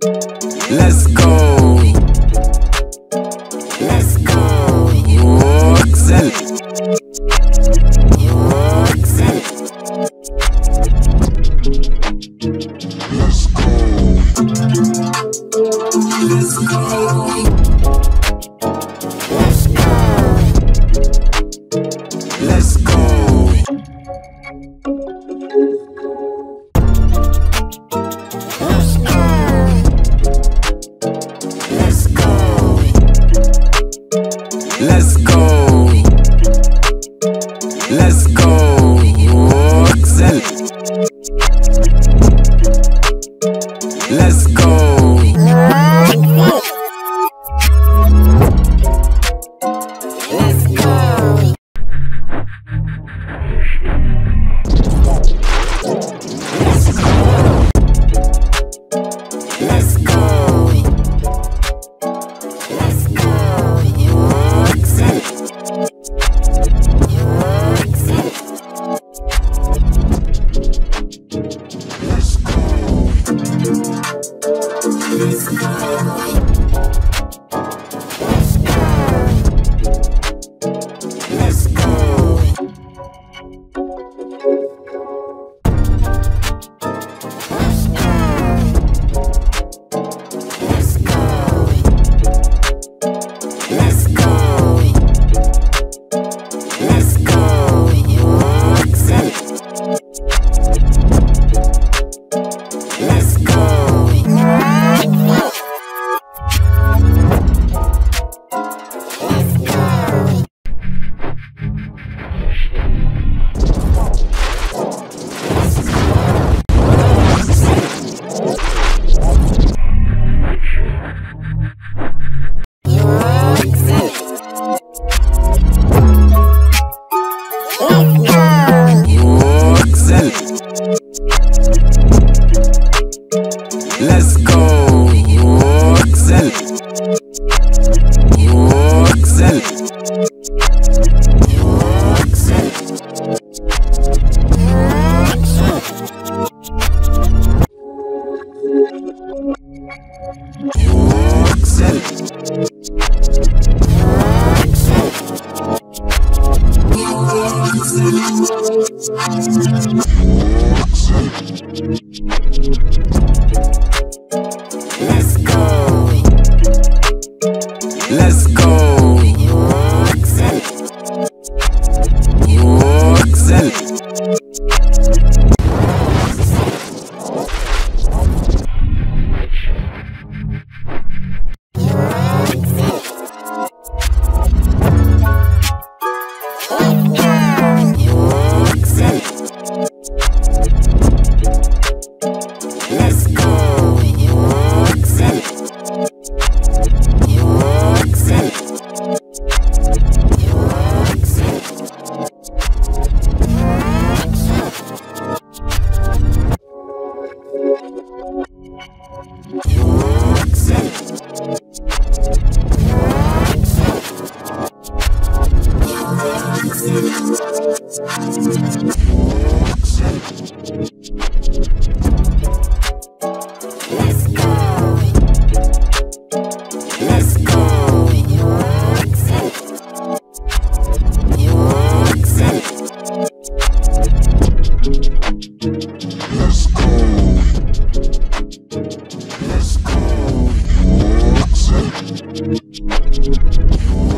Let's go. Let's go. Axel. Axel. Oh.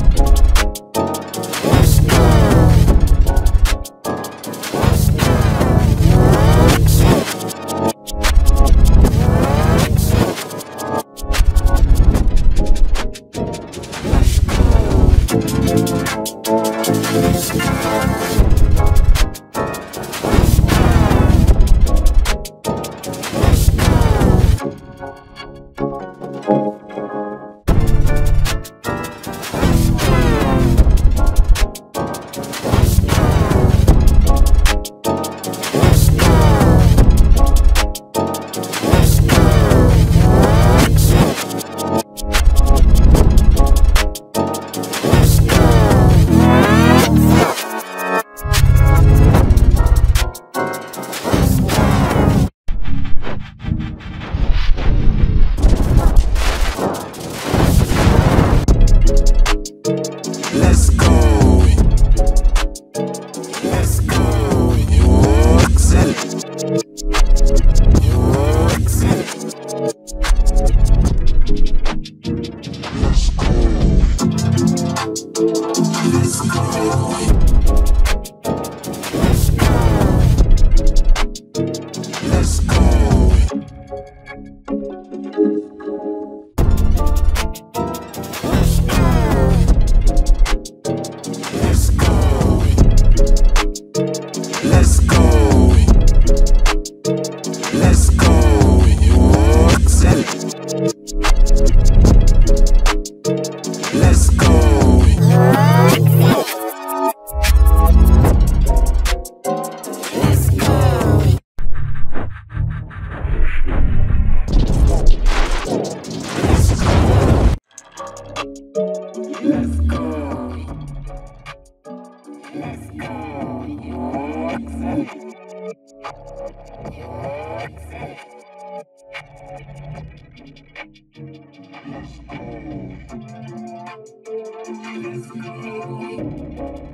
Tchau.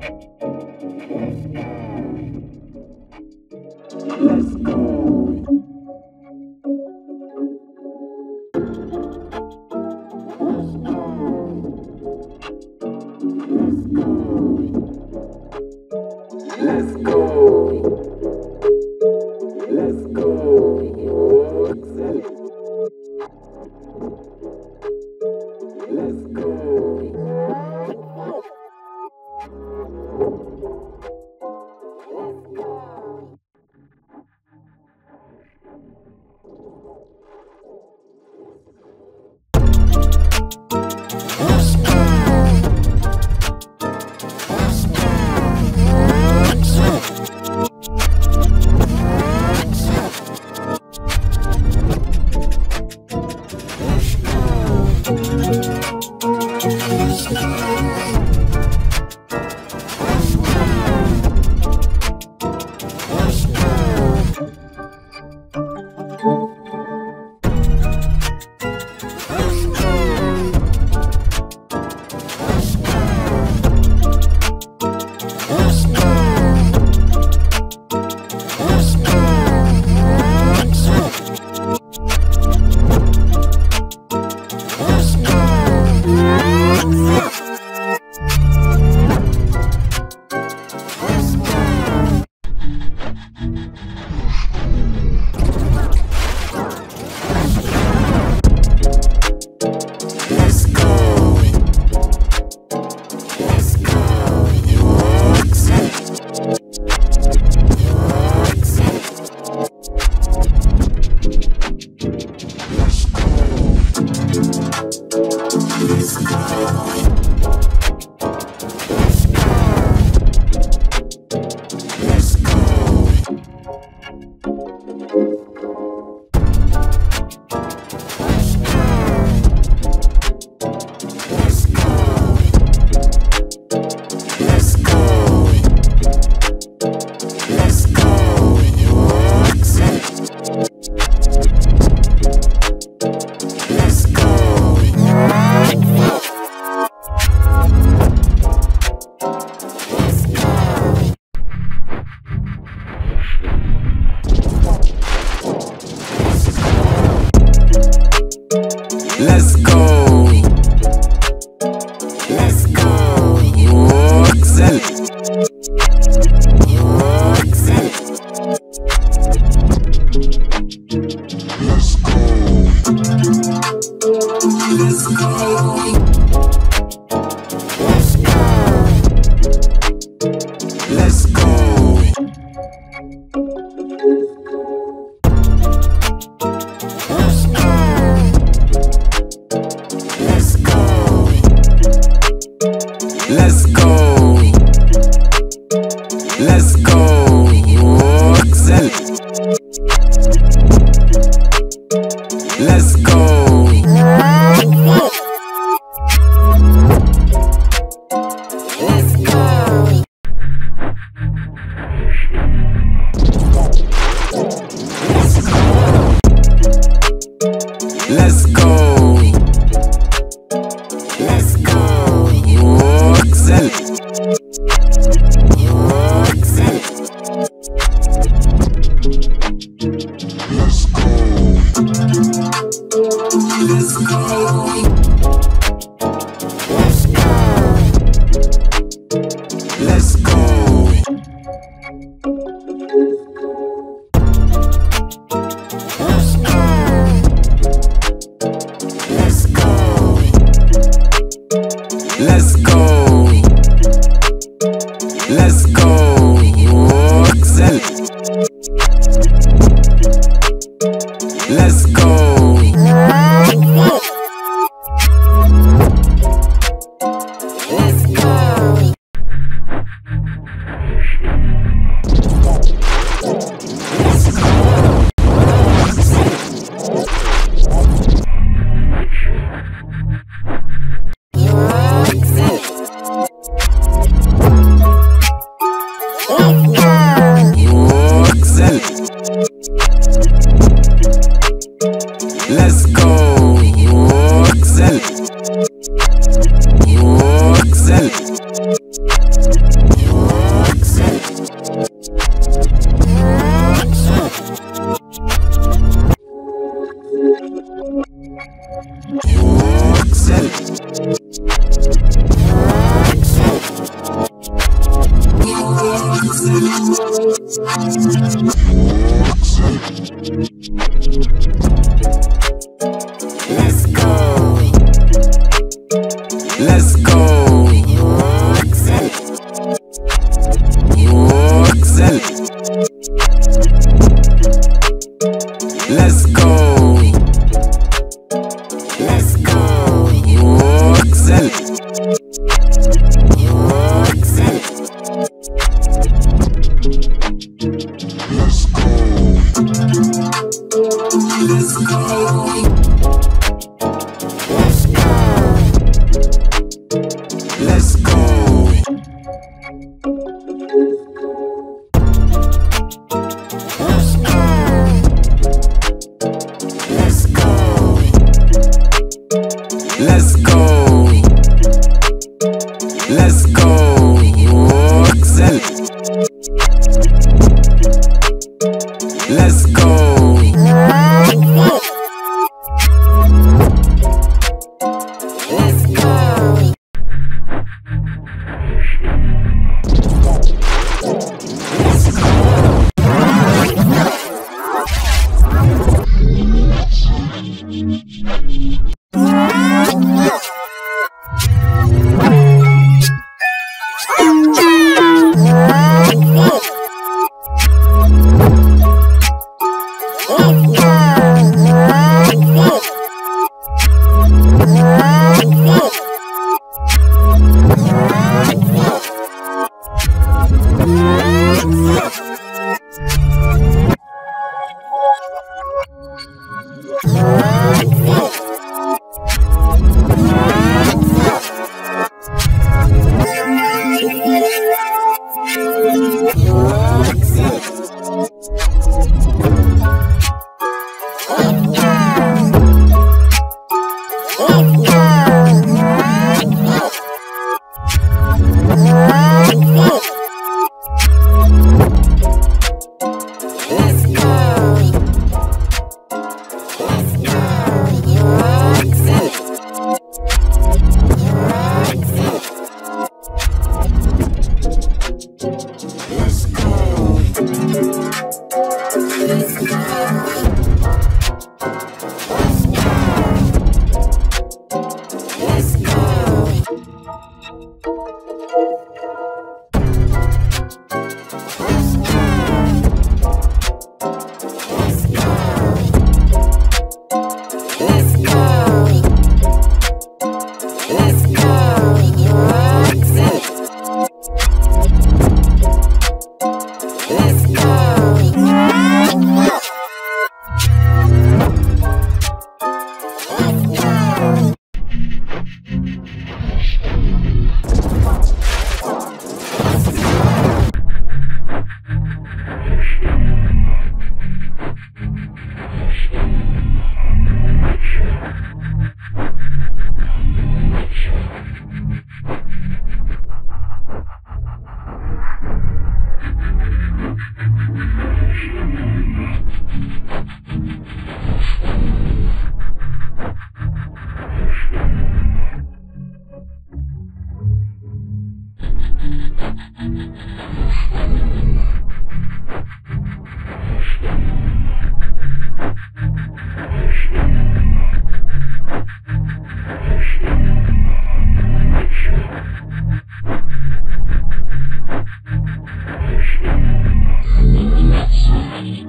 Excel.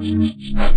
Mm-hmm.